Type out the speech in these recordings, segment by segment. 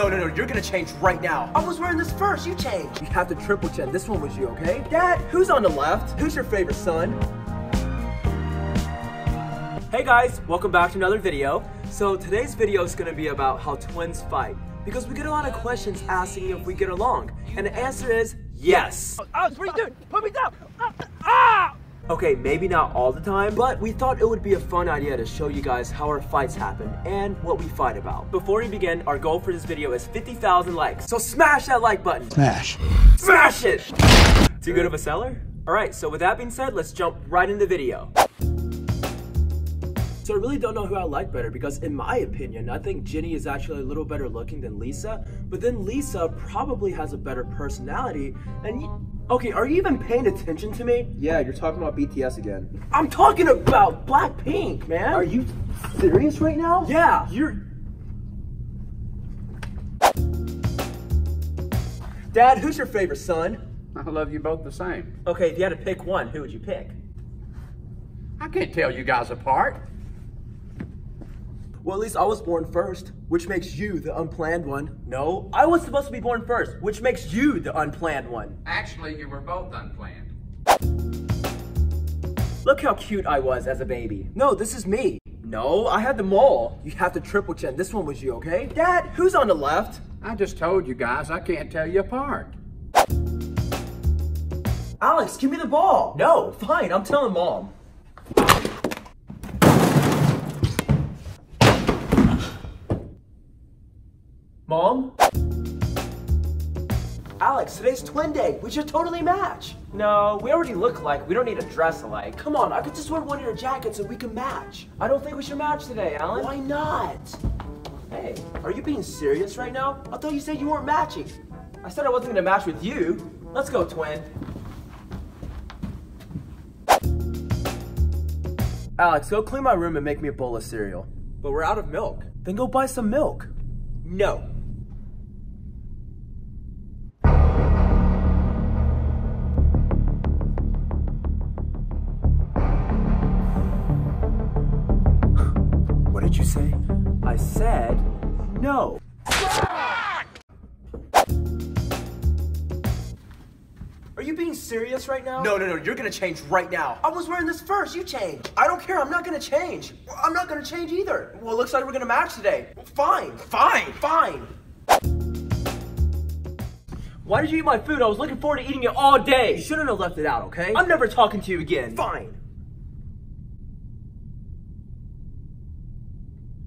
No, no, no, you're gonna change right now. I was wearing this first, you changed. You have to triple check. This one was you, okay? Dad, who's on the left? Who's your favorite son? Hey guys, welcome back to another video. So today's video is gonna be about how twins fight. Because we get a lot of questions asking if we get along. And the answer is yes. Alex, what are you doing? Put me down. Ah! Okay, maybe not all the time, but we thought it would be a fun idea to show you guys how our fights happen and what we fight about. Before we begin, our goal for this video is 50,000 likes. So smash that like button. Smash. Smash it! Too good of a seller? Alright, so with that being said, let's jump right into the video. So I really don't know who I like better because in my opinion, I think Jennie is actually a little better looking than Lisa, but then Lisa probably has a better personality and Okay, are you even paying attention to me? Yeah, you're talking about BTS again. I'm talking about Blackpink, man. Are you serious right now? Yeah, you're... Dad, who's your favorite son? I love you both the same. Okay, if you had to pick one, who would you pick? I can't tell you guys apart. Well, at least I was born first, which makes you the unplanned one. No, I was supposed to be born first, which makes you the unplanned one. Actually, you were both unplanned. Look how cute I was as a baby. No, this is me. No, I had them all. You have to triple chin. This one was you, okay? Dad, who's on the left? I just told you guys I can't tell you apart. Alex, give me the ball. No, fine, I'm telling mom. Mom? Alex, today's twin day. We should totally match. No, we already look alike. We don't need to dress alike. Come on, I could just wear one of your jackets and we can match. I don't think we should match today, Alan. Why not? Hey, are you being serious right now? I thought you said you weren't matching. I said I wasn't gonna match with you. Let's go, twin. Alex, go clean my room and make me a bowl of cereal. But we're out of milk. Then go buy some milk. No. Did you say? I said no. Are you being serious right now? No, no, no, you're gonna change right now. I was wearing this first, you changed. I don't care, I'm not gonna change. I'm not gonna change either. Well, it looks like we're gonna match today. Fine, fine, fine. Why did you eat my food? I was looking forward to eating it all day. You shouldn't have left it out, okay? I'm never talking to you again. Fine.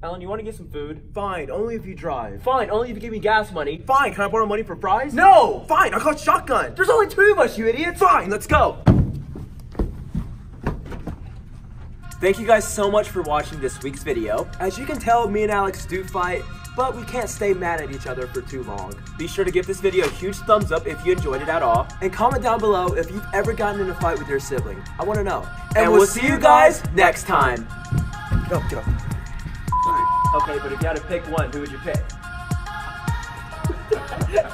Alan, you want to get some food? Fine, only if you drive. Fine, only if you give me gas money. Fine, can I borrow money for fries? No! Fine, I got shotgun. There's only two of us, you idiot. Fine, let's go. Thank you guys so much for watching this week's video. As you can tell, me and Alex do fight, but we can't stay mad at each other for too long. Be sure to give this video a huge thumbs up if you enjoyed it at all, and comment down below if you've ever gotten in a fight with your sibling. I want to know. And, and we'll, we'll see you guys next time. Get up, get up. Okay, but if you had to pick one, who would you pick?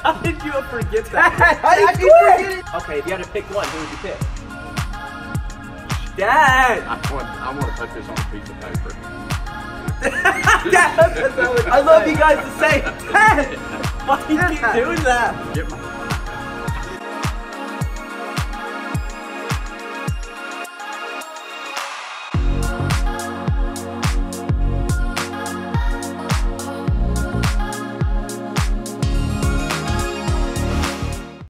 How did you forget that? How did you forget it? Okay, if you had to pick one, who would you pick? Dad! I want, I want to put this on a piece of paper. Dad, I love you guys the same. Dad! Why do you keep doing that? Get my